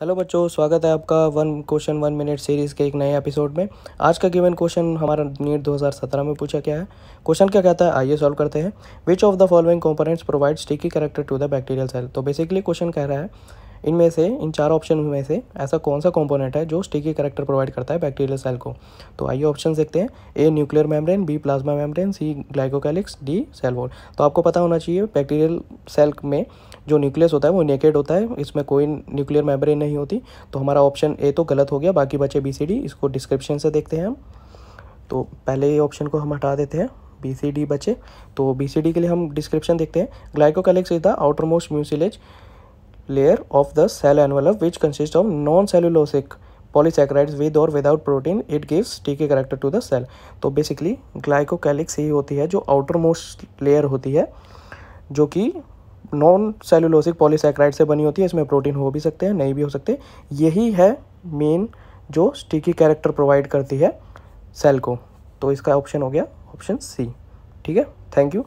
Hello बच्चों, स्वागत है आपका one question, one minute series के एक नए एपिसोड में। आज का गिवन क्वेश्चन हमारा नीट 2017 में पूछा गया है। क्वेश्चन क्या कहता है? आइए सॉल्व करते हैं। Which of the following components provide sticky character to the bacterial cell तो बेसिकली क्वेश्चन कह रहा है इनमें से, इन चार ऑप्शन में से, ऐसा कौन सा कंपोनेंट है जो स्टिकी करेक्टर प्रोवाइड करता है बैक्टीरियल सेल को? तो आइए ऑप्शन देखते हैं। A nuclear membrane B plasma membrane C glycocalyx D cell wall तो आपको पता होना चाहिए बैक्टीरियल सेल में जो न्यूक्लियस होता है वो नेकेड होता है, इसमें कोई न्यूक्लियर मेम्ब्रेन नहीं होती। तो हमारा ऑप्शन ए तो गलत हो गया, बाकी बचे बी सी डी इसको डिस्क्रिप्शन से देखते हैं हम। तो पहले ये ऑप्शन को हम हटा देते हैं बी सी डी बचे। तो बी सी डी के लिए हम डिस्क्रिप्शन देखते हैं। Glycocalyx is the outer most mucilage layer of the cell envelope, which consists of non-cellulosic polysaccharides with or without protein. It gives sticky character to the cell. तो basically glycocalyx ही होती है, जो आउटर मोस्ट लेयर होती है, जो कि non cellulosic polysaccharide से बनी होती है। इसमें प्रोटीन हो भी सकते हैं, नहीं भी हो सकते। यही है मेन जो स्टिकी कैरेक्टर प्रोवाइड करती है सेल को। तो इसका ऑप्शन हो गया ऑप्शन सी ठीक है? Thank you